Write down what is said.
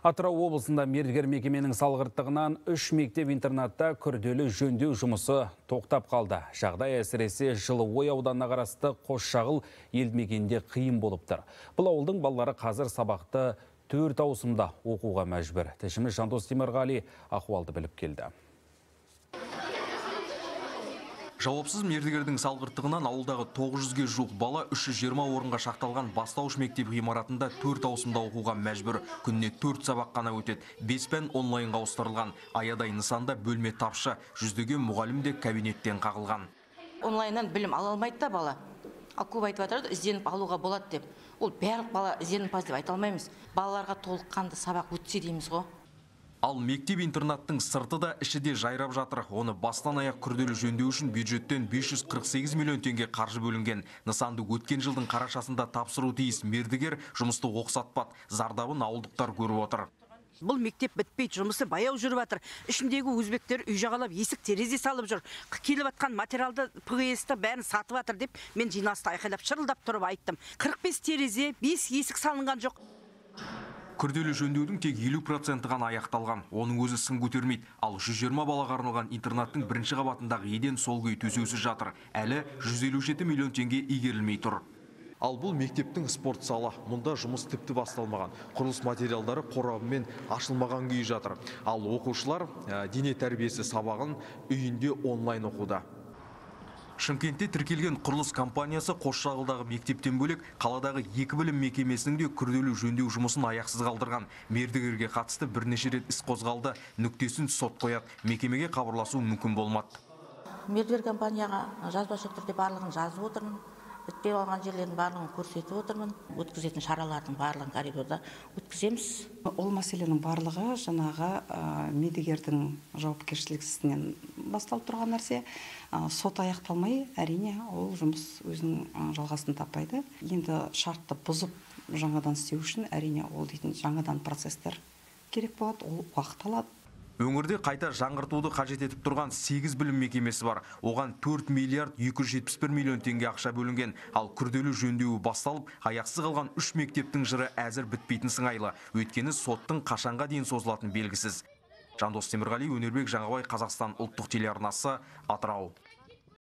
Атырау облысында мердігер мекеменің салғырттығынан үш мектеп интернатта күрделі жөндеу жұмысы тоқтап қалды. Жағдай әсіресе жылы ой ауданына қарасты Қосшағыл елді қиын болып тұр. Бұл ауылдың балалары қазір сабақты төрт ауысымда оқуға мәжбүр. Тілшіміз Жандос Темірғали ахуалды біліп келді. Жауапсыз мердігердің салғырттығынан ауылдағы 900-ге жуық бала 320 орынға шақталған бастауыш мектеп ғимаратында төрт ауысымда оқуға мәжбүр. Күніне төрт сабақ қана өтеді. Бес пән онлайнға ауыстырылған. Аядай нысанда бөлме тапшы, жүздеген мұғалім де кабинеттен қағылған. Онлайннан білім ала алмайды да бала. Ал көп айтып жатыр ізденіп алуға болады деп. Ол барлық бала ізденімпаз деп айта алмаймыз. Балаларға толыққанды сабақ өтсе дейміз ғой. Ал мектеп интернаттың сырты да іші де жайрап жатыр. Оны бастан аяқ күрделі жөндеу үшін бюджеттен 548 миллион теңге қаржы бөлінген. Нысанды өткен жылдың қарашасында тапсыру тиіс мердігер жұмысты оқсатпады. Зардабын ауылдықтар көріп отыр. бұл мектеп бітпейді жұмысы баяу жүріп жатыр ішіндегі өзбектер үй жағалап есік терезе салып жүр келіп жатқан материалды пгс бәрін сатып жатыр деп мен жиналыста айқайлап шырылдап тұрып айттым 45 терезе 5 есік салынған жоқ күрделі жөндеудің тек 50 проценті ғана аяқталған оның өзі сын көтермейді ал 120 балаға арналған интернаттың бірінші қабатындағы еден сол күйі төсеусіз жатыр әлі 157 миллион теңге игерілмей тұр Ал бұл мектептің спорт залы. Мұнда жұмыс тіпті басталмаған. Құрылыс материалдары қорабымен ашылмаған күйі жатыр. Ал оқушылар дене тәрбиесі сабағын үйінде онлайн оқуда. Шымкентте тіркелген құрылыс компаниясы Қосшағылдағы мектептен бөлек қаладағы екі білім мекемесінің де күрделі жөндеу жұмысын аяқсыз қалдырған. Мердігерге қатысты бірнеше рет іс қозғалды, нүктесін сот қояды. Мекемеге хабарласу мүмкін болмады. Мердігер компанияға жазбаша түрде барлығын жазып отырмын қалған жерлердің барлығын көрсетіп отырмын өткізетін шаралардың барлығын коридорда өткіземіз. Ол мәселенің барлығы жаңағы медігердің жауапкершілігінен басталып тұрған нәрсе. Сот аяқталмай әрине ол жұмыс өзінің жалғасын таппайды. Енді шартты бұзып жаңадан істеу үшін әрине ол дейтін жаңадан процесстер керек болады ол уақыт алады. Өңірде қайта жаңғыртуды қажет етіп тұрған 8 білім мекемесі бар. Оған 4 миллиард 271 миллион теңге ақша бөлінген. Ал күрделі жөндеуі басталып, аяқсыз қалған 3 мектептің жыры әзір бітпейтін сыңайлы. Өйткені соттың қашанға дейін созылатын белгісіз. Жандос Темірғали, Өнербек Жаңабай, Қазақстан ұлттық телеарнасы, Атырау.